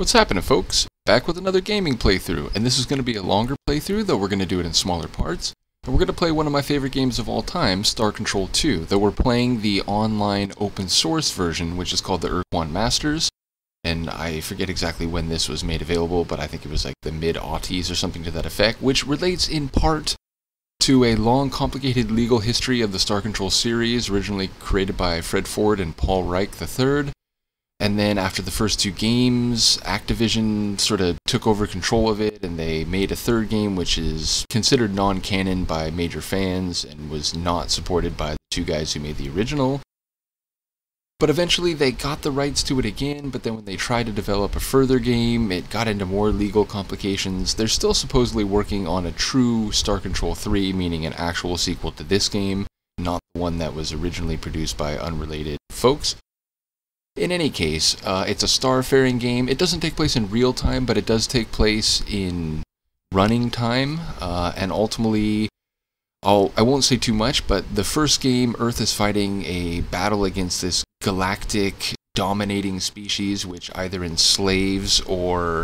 What's happening folks? Back with another gaming playthrough, and this is going to be a longer playthrough, though we're going to do it in smaller parts. And we're going to play one of my favorite games of all time, Star Control 2, though we're playing the online open source version, which is called the Ur-Quan Masters. And I forget exactly when this was made available, but I think it was like the mid-aughties or something to that effect, which relates in part to a long, complicated legal history of the Star Control series, originally created by Fred Ford and Paul Reiche III. And then after the first two games, Activision sort of took over control of it and they made a third game which is considered non canon by major fans and was not supported by the two guys who made the original. But eventually they got the rights to it again, but then when they tried to develop a further game, it got into more legal complications. They're still supposedly working on a true Star Control 3, meaning an actual sequel to this game, not the one that was originally produced by unrelated folks. In any case, uh, it's a starfaring game. It doesn't take place in real time, but it does take place in running time, uh, and ultimately, I'll, I won't say too much, but the first game, Earth is fighting a battle against this galactic dominating species, which either enslaves or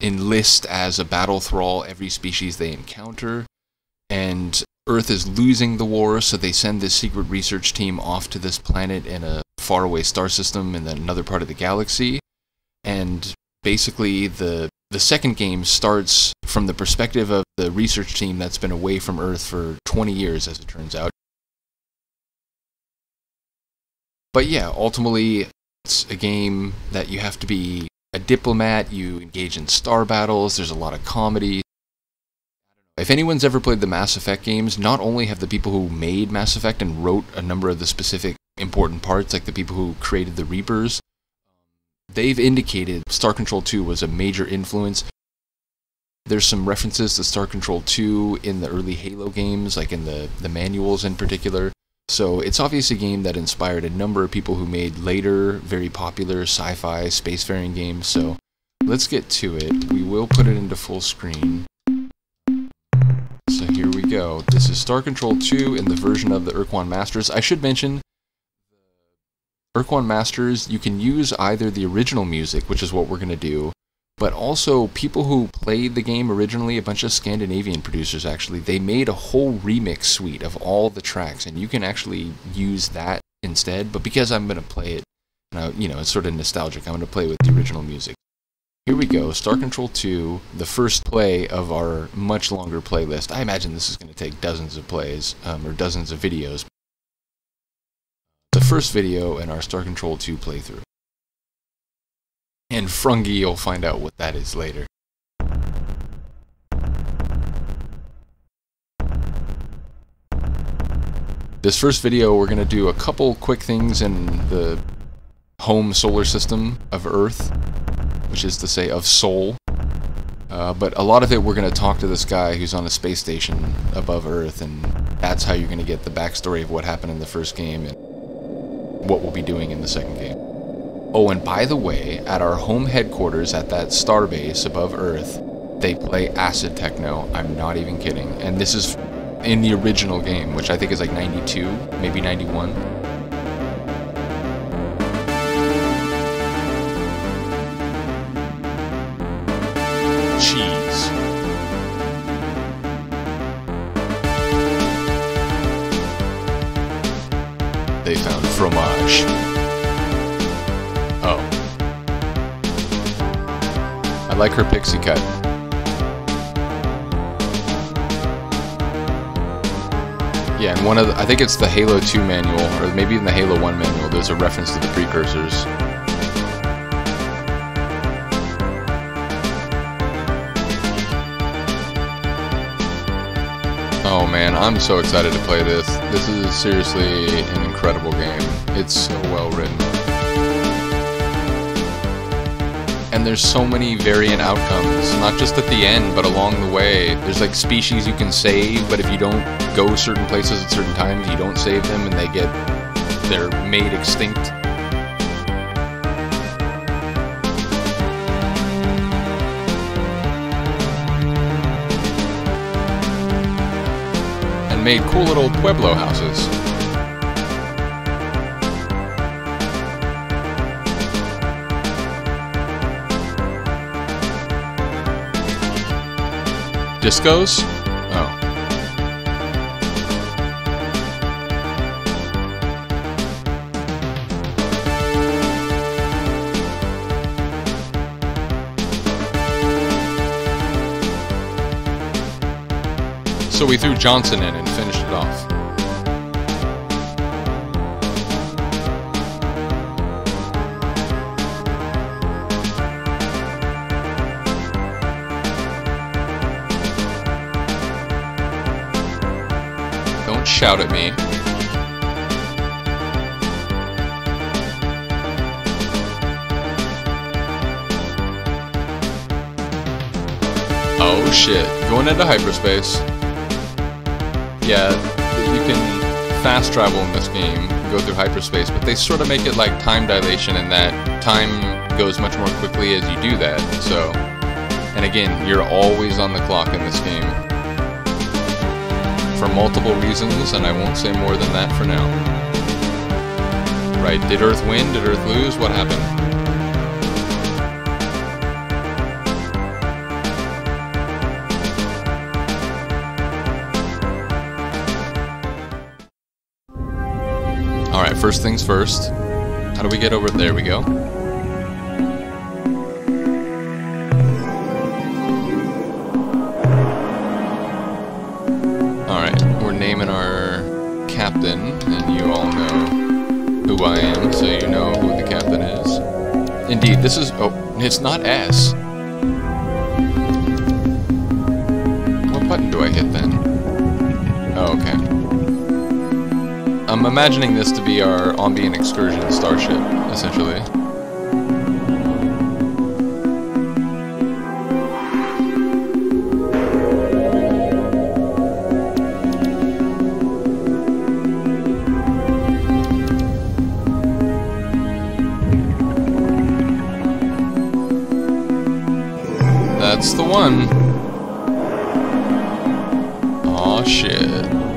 enlist as a battle thrall every species they encounter. And Earth is losing the war, so they send this secret research team off to this planet in a faraway star system in another part of the galaxy. And basically, the the second game starts from the perspective of the research team that's been away from Earth for 20 years, as it turns out. But yeah, ultimately, it's a game that you have to be a diplomat, you engage in star battles, there's a lot of comedy, if anyone's ever played the Mass Effect games, not only have the people who made Mass Effect and wrote a number of the specific important parts, like the people who created the Reapers, they've indicated Star Control 2 was a major influence. There's some references to Star Control 2 in the early Halo games, like in the, the manuals in particular. So it's obviously a game that inspired a number of people who made later, very popular sci-fi spacefaring games. So let's get to it. We will put it into full screen go. This is Star Control 2 in the version of the Ur-Quan Masters. I should mention, Ur-Quan Masters, you can use either the original music, which is what we're going to do, but also people who played the game originally, a bunch of Scandinavian producers actually, they made a whole remix suite of all the tracks, and you can actually use that instead. But because I'm going to play it, you know, it's sort of nostalgic, I'm going to play with the original music. Here we go, Star Control 2, the first play of our much longer playlist. I imagine this is going to take dozens of plays, um, or dozens of videos. The first video in our Star Control 2 playthrough. And Frungy, you'll find out what that is later. This first video, we're going to do a couple quick things in the home solar system of Earth which is to say of Sol. Uh, but a lot of it, we're going to talk to this guy who's on a space station above Earth, and that's how you're going to get the backstory of what happened in the first game and what we'll be doing in the second game. Oh, and by the way, at our home headquarters at that starbase above Earth, they play acid techno. I'm not even kidding. And this is in the original game, which I think is like 92, maybe 91. Fromage. Oh. I like her pixie cut. Yeah, and one of the, I think it's the Halo 2 manual, or maybe in the Halo 1 manual, there's a reference to the precursors. I'm so excited to play this. This is seriously an incredible game. It's so well written. And there's so many variant outcomes, not just at the end, but along the way. There's like species you can save, but if you don't go certain places at certain times, you don't save them and they get, they're made extinct made cool little Pueblo houses. Discos, So we threw Johnson in and finished it off. Don't shout at me. Oh shit, going into hyperspace. Yeah, you can fast travel in this game, go through hyperspace, but they sort of make it like time dilation in that time goes much more quickly as you do that, so... And again, you're always on the clock in this game. For multiple reasons, and I won't say more than that for now. Right, did Earth win? Did Earth lose? What happened? First things first. How do we get over there? We go. Alright, we're naming our captain, and you all know who I am, so you know who the captain is. Indeed, this is... Oh, it's not S. What button do I hit then? Oh, okay. I'm imagining this to be our Ombian excursion starship, essentially. That's the one. Aw, shit.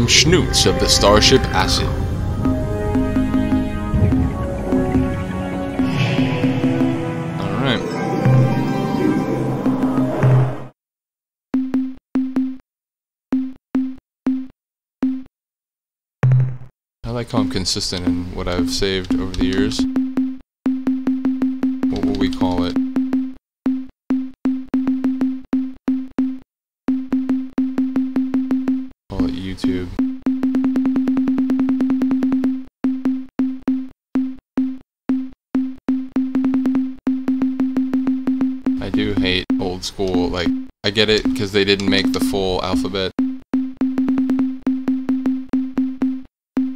Am Shnootz of the Starship Acid. I like how I'm consistent in what I've saved over the years. What will we call YouTube. I do hate old school, like, I get it because they didn't make the full alphabet. I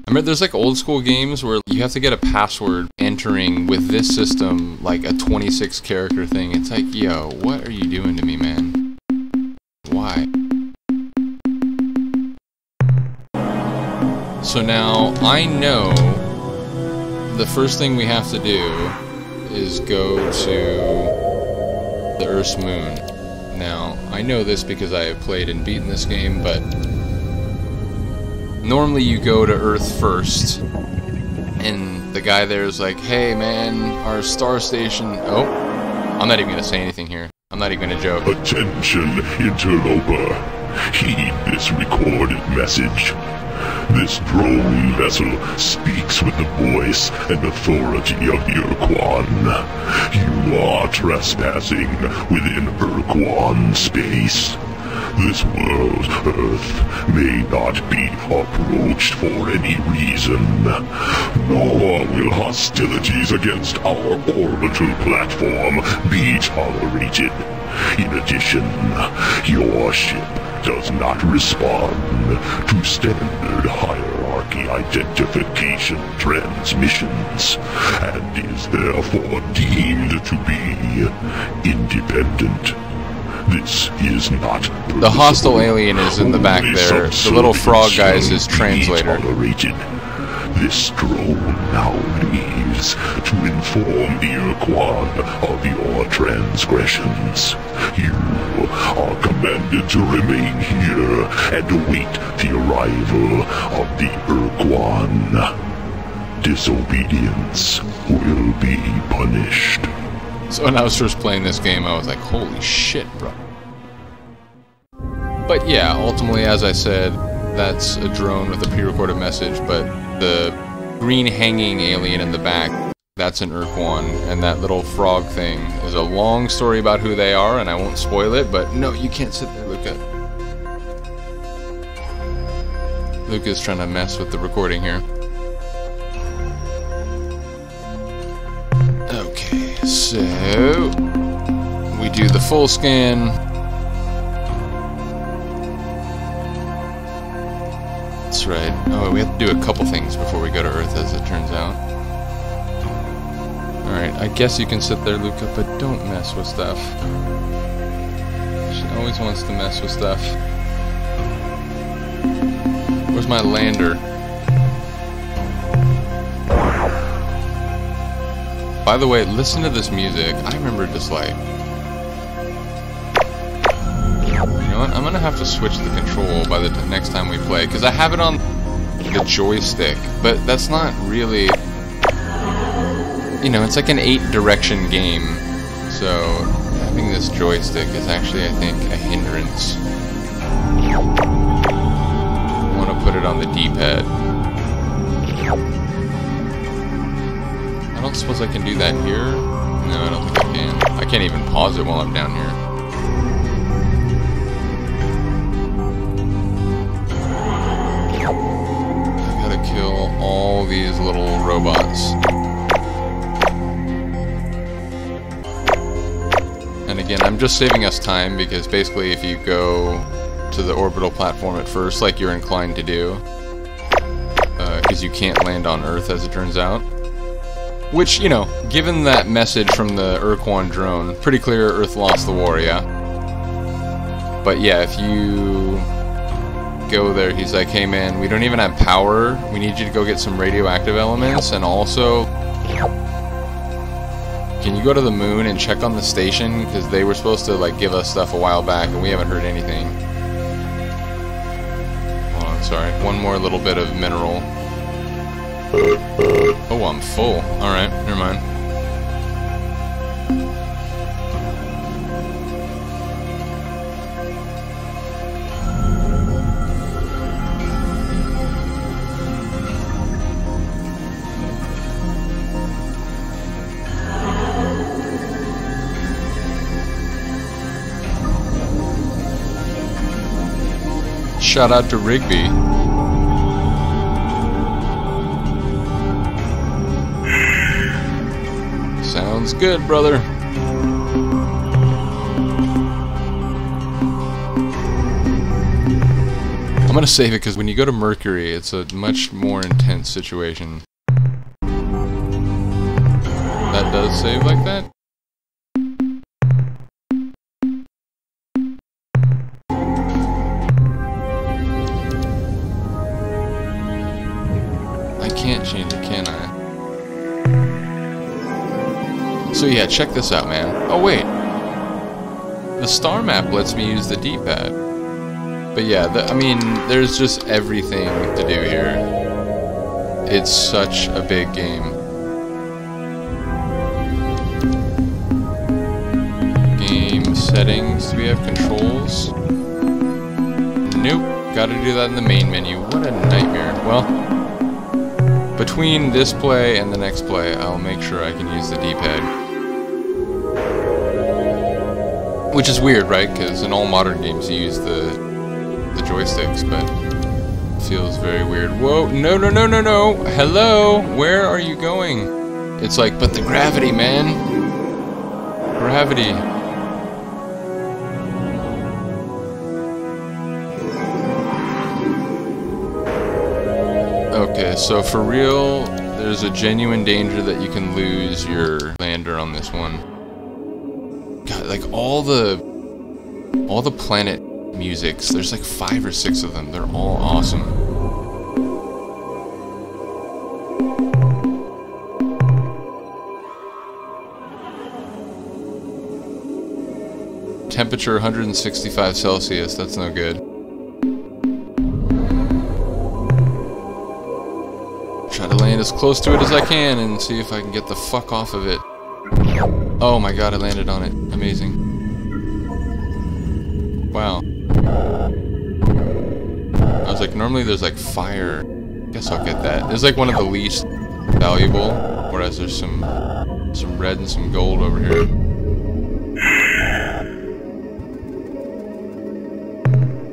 remember there's like old school games where you have to get a password entering with this system, like a 26 character thing. It's like, yo, what are you doing to me, I know the first thing we have to do is go to the Earth's moon. Now, I know this because I have played and beaten this game, but normally you go to Earth first, and the guy there is like, hey man, our star station. Oh, I'm not even gonna say anything here. I'm not even gonna joke. Attention, interloper. Heed this recorded message. This drone vessel speaks with the voice and authority of Urquan. You are trespassing within Urquan space. This world, Earth, may not be approached for any reason, nor will hostilities against our orbital platform be tolerated. In addition, your ship does not respond to standard hierarchy identification transmissions, and is therefore deemed to be independent. This is not The hostile alien is in the back there. The little frog guy is his subservience shall be translator. Tolerated. This drone now leaves to inform the Urquan of your transgressions. You are commanded to remain here and await the arrival of the Urquan. Disobedience will be punished. So when I was first playing this game, I was like, holy shit, bro. But yeah, ultimately, as I said, that's a drone with a pre-recorded message, but the green hanging alien in the back, that's an Urquan, and that little frog thing is a long story about who they are, and I won't spoil it, but no, you can't sit there, Luca. Luca's trying to mess with the recording here. Okay, so we do the full scan. That's right. Oh, we have to do a couple things before we go to Earth, as it turns out. Alright, I guess you can sit there, Luca, but don't mess with stuff. She always wants to mess with stuff. Where's my lander? By the way, listen to this music. I remember just like... I'm gonna have to switch the control by the next time we play, because I have it on the joystick, but that's not really... You know, it's like an eight-direction game, so having this joystick is actually, I think, a hindrance. I want to put it on the D-pad. I don't suppose I can do that here? No, I don't think I can. I can't even pause it while I'm down here. Kill all these little robots. And again, I'm just saving us time because basically if you go to the orbital platform at first, like you're inclined to do, because uh, you can't land on Earth as it turns out, which, you know, given that message from the Urquan drone, pretty clear Earth lost the war, yeah? But yeah, if you go there, he's like, hey man, we don't even have power, we need you to go get some radioactive elements, and also, can you go to the moon and check on the station? Because they were supposed to, like, give us stuff a while back, and we haven't heard anything. Hold on, sorry, one more little bit of mineral. Oh, I'm full. Alright, never mind. Shout out to Rigby. Sounds good, brother. I'm gonna save it because when you go to Mercury, it's a much more intense situation. That does save like that? So yeah, check this out, man. Oh wait. The star map lets me use the D-pad. But yeah, the, I mean, there's just everything to do here. It's such a big game. Game settings, do we have controls? Nope, gotta do that in the main menu. What a nightmare. Well, between this play and the next play, I'll make sure I can use the D-pad. Which is weird, right? Because in all modern games you use the the joysticks, but feels very weird. Whoa, no, no, no, no, no. Hello, where are you going? It's like, but the gravity, man. Gravity. Okay, so for real, there's a genuine danger that you can lose your lander on this one. Like all the all the planet musics, there's like five or six of them. They're all awesome. Temperature 165 Celsius, that's no good. Try to land as close to it as I can and see if I can get the fuck off of it. Oh my god, I landed on it. Amazing. Wow. I was like, normally there's like fire. Guess I'll get that. It's like one of the least valuable, whereas there's some some red and some gold over here.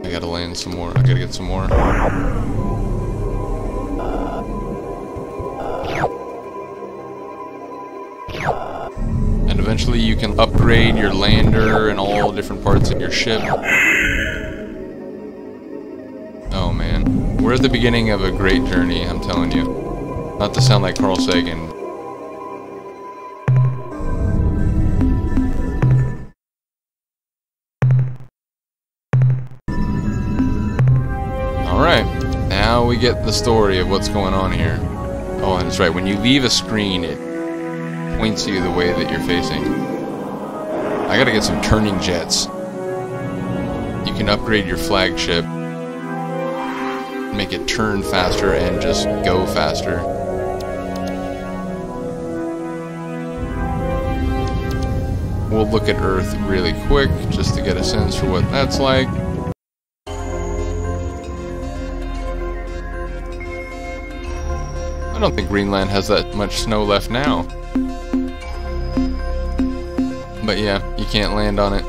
I gotta land some more. I gotta get some more. And eventually you can upgrade your lander and all different parts of your ship. Oh man. We're at the beginning of a great journey, I'm telling you. Not to sound like Carl Sagan. We get the story of what's going on here. Oh, and that's right, when you leave a screen, it points you the way that you're facing. I gotta get some turning jets. You can upgrade your flagship, make it turn faster and just go faster. We'll look at Earth really quick just to get a sense for what that's like. I don't think Greenland has that much snow left now. But yeah, you can't land on it.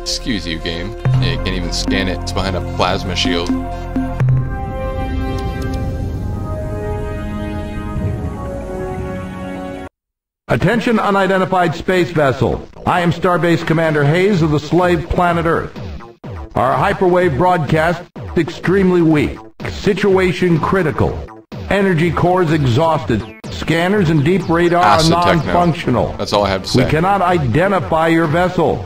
Excuse you, game. Yeah, you can't even scan it. It's behind a plasma shield. Attention unidentified space vessel. I am Starbase Commander Hayes of the slave planet Earth. Our hyperwave broadcast extremely weak. Situation critical. Energy cores exhausted. Scanners and deep radar are Acid techno. non-functional. That's all I have to say. We cannot identify your vessel.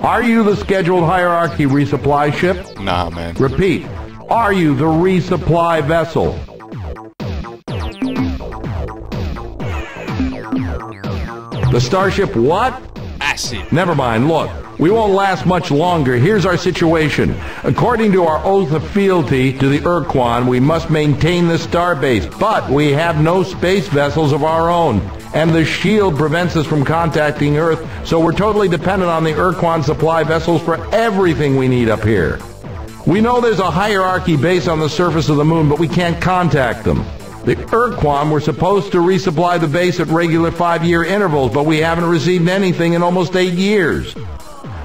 Are you the scheduled hierarchy resupply ship? Nah, man. Repeat. Are you the resupply vessel? The starship what? Acid. Never mind. Look, we won't last much longer. Here's our situation. According to our oath of fealty to the Urquan, we must maintain the starbase, but we have no space vessels of our own. And the shield prevents us from contacting Earth, so we're totally dependent on the Urquan supply vessels for everything we need up here. We know there's a hierarchy base on the surface of the moon, but we can't contact them. The Urquan were supposed to resupply the base at regular five-year intervals, but we haven't received anything in almost eight years.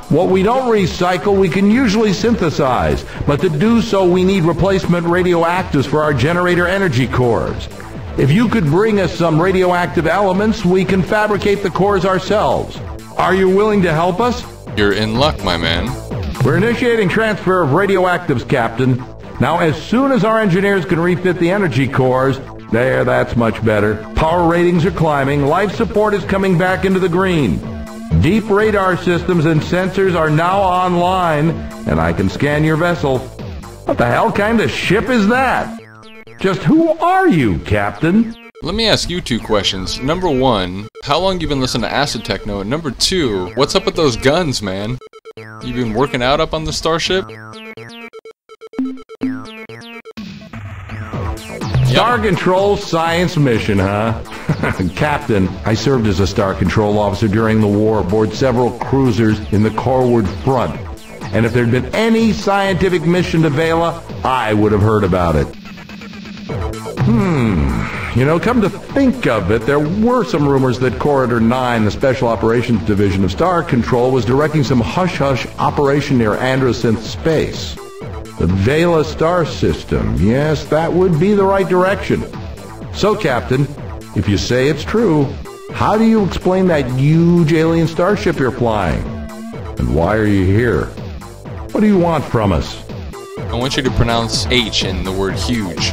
What we don't recycle, we can usually synthesize, but to do so, we need replacement radioactives for our generator energy cores. If you could bring us some radioactive elements, we can fabricate the cores ourselves. Are you willing to help us? You're in luck, my man. We're initiating transfer of radioactives, Captain. Now, as soon as our engineers can refit the energy cores, there, that's much better. Power ratings are climbing. Life support is coming back into the green. Deep radar systems and sensors are now online, and I can scan your vessel. What the hell kind of ship is that? Just who are you, Captain? Let me ask you two questions. Number one, how long you been listening to Acid Techno? And number two, what's up with those guns, man? You been working out up on the starship? Star Control Science Mission, huh? Captain, I served as a Star Control officer during the war aboard several cruisers in the Coreward Front. And if there'd been any scientific mission to Vela, I would have heard about it. Hmm. You know, come to think of it, there were some rumors that Corridor 9, the Special Operations Division of Star Control, was directing some hush-hush operation near Androsynth Space. The Vela star system. Yes, that would be the right direction. So, Captain, if you say it's true, how do you explain that huge alien starship you're flying? And why are you here? What do you want from us? I want you to pronounce H in the word huge.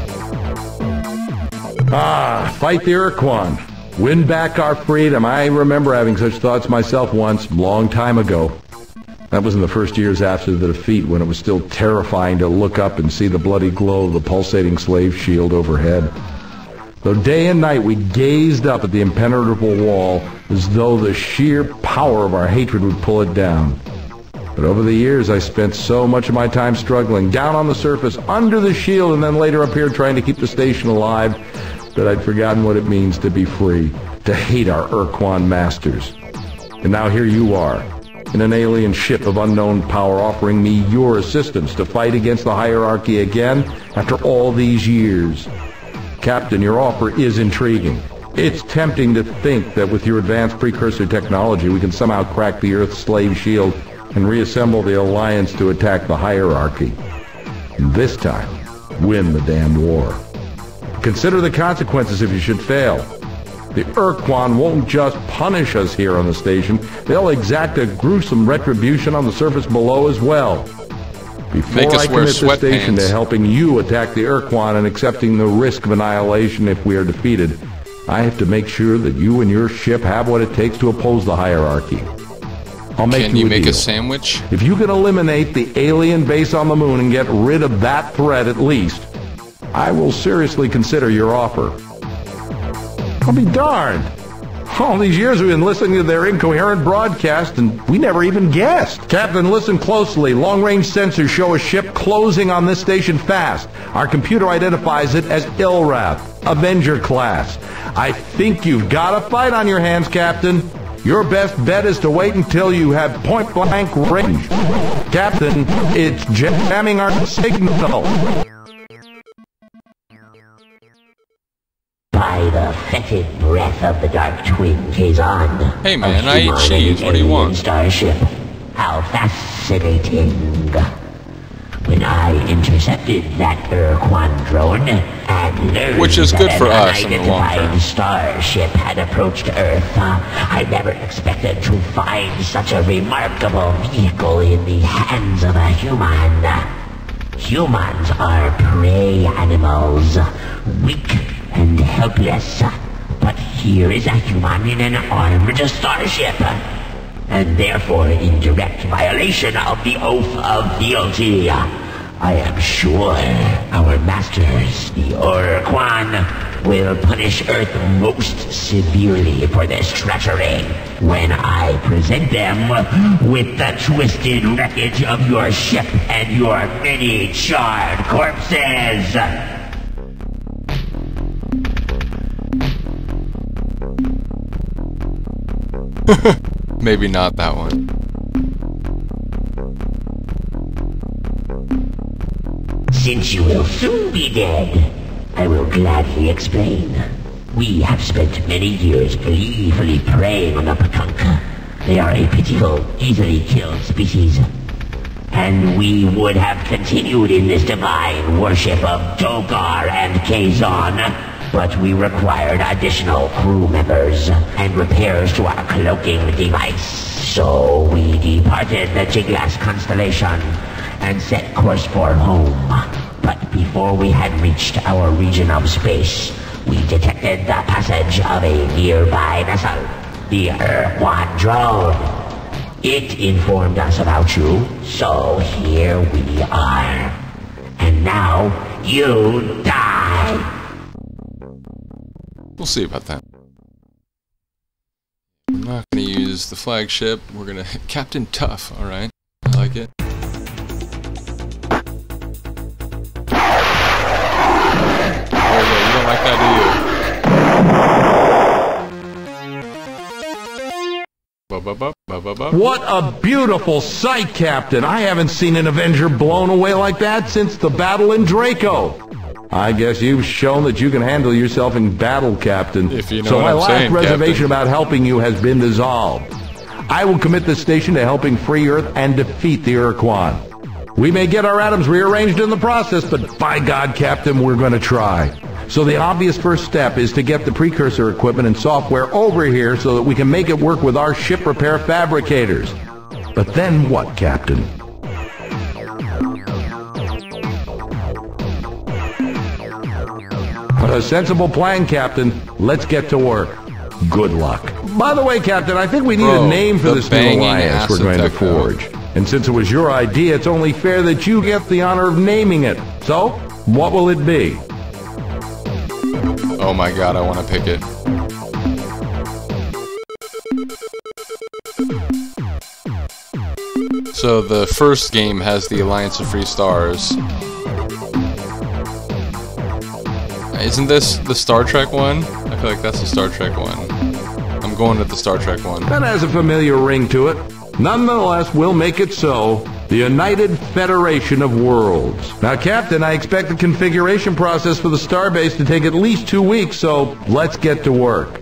Ah, fight the Urquan. Win back our freedom. I remember having such thoughts myself once, long time ago. That was in the first years after the defeat when it was still terrifying to look up and see the bloody glow of the pulsating slave shield overhead. Though day and night we gazed up at the impenetrable wall as though the sheer power of our hatred would pull it down. But over the years, I spent so much of my time struggling, down on the surface, under the shield, and then later up here trying to keep the station alive, that I'd forgotten what it means to be free, to hate our Urquan masters. And now here you are, in an alien ship of unknown power offering me your assistance to fight against the hierarchy again after all these years. Captain, your offer is intriguing. It's tempting to think that with your advanced precursor technology we can somehow crack the Earth's slave shield and reassemble the Alliance to attack the hierarchy. And this time, win the damned war. Consider the consequences if you should fail. The Urquan won't just punish us here on the station, they'll exact a gruesome retribution on the surface below as well. Before I commit the station to helping you attack the Urquan and accepting the risk of annihilation if we are defeated, I have to make sure that you and your ship have what it takes to oppose the hierarchy. I'll make Can you, you a make deal. a sandwich? If you can eliminate the alien base on the moon and get rid of that threat at least, I will seriously consider your offer. I'll be darned. All these years we've been listening to their incoherent broadcast and we never even guessed. Captain, listen closely. Long-range sensors show a ship closing on this station fast. Our computer identifies it as Ilwrath, Avenger class. I think you've got a fight on your hands, Captain. Your best bet is to wait until you have point-blank range. Captain, it's jamming our signal. By the fetid breath of the Dark Twin Kazon. Hey, man, I eat cheese. What do you want? Starship. How fascinating. When I intercepted that Urquan drone and learned Which is good for us in the long term. starship had approached Earth, uh, I never expected to find such a remarkable vehicle in the hands of a human. Humans are prey animals, weak and helpless. But here is a human in an armored starship, and therefore in direct violation of the oath of fealty. I am sure our masters, the Urquan, will punish Earth most severely for this treachery when I present them with the twisted wreckage of your ship and your many charred corpses. Maybe not that one. Since you will soon be dead, I will gladly explain. We have spent many years gleefully preying on the Pkunk. They are a pitiful, easily killed species. And we would have continued in this divine worship of Dogar and Kazon, but we required additional crew members and repairs to our cloaking device. So we departed the Giclas constellation and set course for home. But before we had reached our region of space, we detected the passage of a nearby vessel, the Urquan drone. It informed us about you, so here we are. And now you die. We'll see about that. I'm not gonna use the flagship. We're gonna Captain Tough. All right, I like it. What a beautiful sight, Captain. I haven't seen an Avenger blown away like that since the battle in Draco. I guess you've shown that you can handle yourself in battle, Captain. If you know so my I'm last saying, reservation Captain. about helping you has been dissolved. I will commit this station to helping free Earth and defeat the Urquan. We may get our atoms rearranged in the process, but by God, Captain, we're going to try. So the obvious first step is to get the precursor equipment and software over here so that we can make it work with our ship repair fabricators. But then what, Captain? A sensible plan, Captain. Let's get to work. Good luck. By the way, Captain, I think we need Bro, a name for this new alliance we're going to forge. And since it was your idea, it's only fair that you get the honor of naming it. So, what will it be? Oh my god, I want to pick it. So the first game has the Alliance of Free Stars. Isn't this the Star Trek one? I feel like that's the Star Trek one. I'm going with the Star Trek one. That has a familiar ring to it. Nonetheless, we'll make it so. The United Federation of Worlds. Now, Captain, I expect the configuration process for the starbase to take at least two weeks, so let's get to work.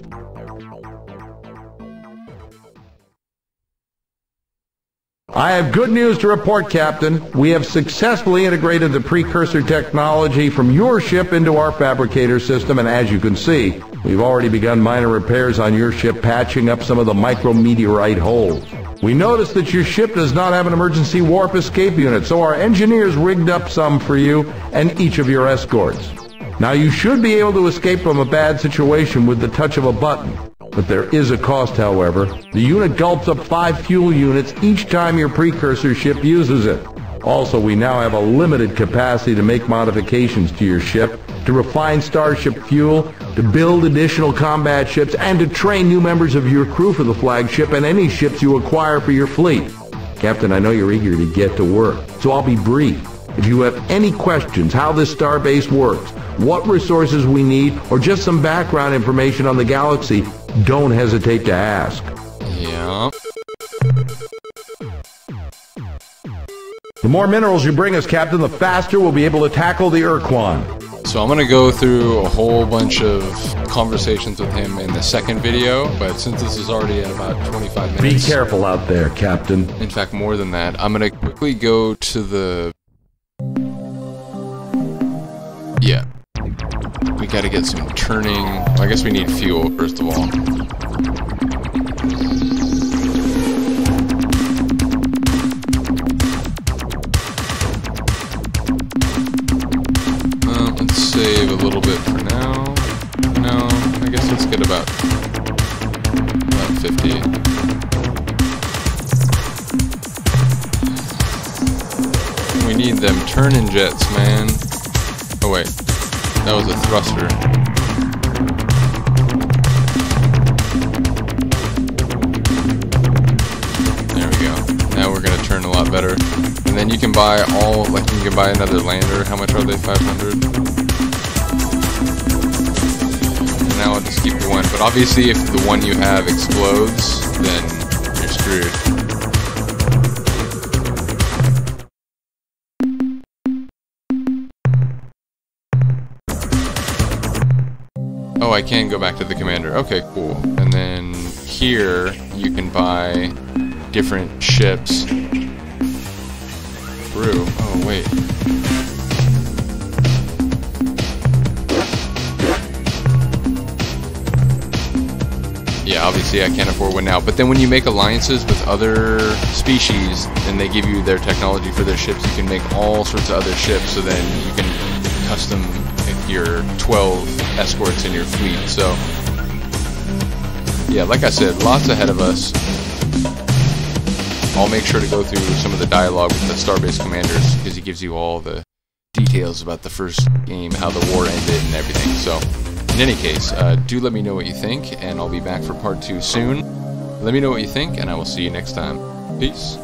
I have good news to report, Captain. We have successfully integrated the precursor technology from your ship into our fabricator system, and as you can see, we've already begun minor repairs on your ship, patching up some of the micrometeorite holes. We noticed that your ship does not have an emergency warp escape unit, so our engineers rigged up some for you and each of your escorts. Now you should be able to escape from a bad situation with the touch of a button. But there is a cost, however. The unit gulps up five fuel units each time your precursor ship uses it. Also, we now have a limited capacity to make modifications to your ship, to refine starship fuel, to build additional combat ships, and to train new members of your crew for the flagship and any ships you acquire for your fleet. Captain, I know you're eager to get to work, so I'll be brief. If you have any questions how this starbase works, what resources we need, or just some background information on the galaxy, don't hesitate to ask. Yeah. The more minerals you bring us, Captain, the faster we'll be able to tackle the Urquan. So I'm gonna go through a whole bunch of conversations with him in the second video, but since this is already at about 25 minutes... Be careful out there, Captain. in fact more than that, I'm gonna quickly go to the... gotta get some turning... I guess we need fuel, first of all. Uh, let's save a little bit for now. No, I guess let's get about, about 50. We need them turning jets, man. That was a thruster. There we go. Now we're gonna turn a lot better. And then you can buy all, like you can buy another lander. How much are they? 500? And now I'll just keep the one. But obviously if the one you have explodes, then you're screwed. Can go back to the commander. Okay, cool. And then here you can buy different ships through. Oh, wait. Yeah, obviously I can't afford one now. But then when you make alliances with other species and they give you their technology for their ships, you can make all sorts of other ships. So then you can custom your 12 escorts in your fleet. So, yeah, like I said, lots ahead of us. I'll make sure to go through some of the dialogue with the Starbase commanders because he gives you all the details about the first game, how the war ended, and everything. So, in any case, uh, do let me know what you think, and I'll be back for part two soon. Let me know what you think, and I will see you next time. Peace.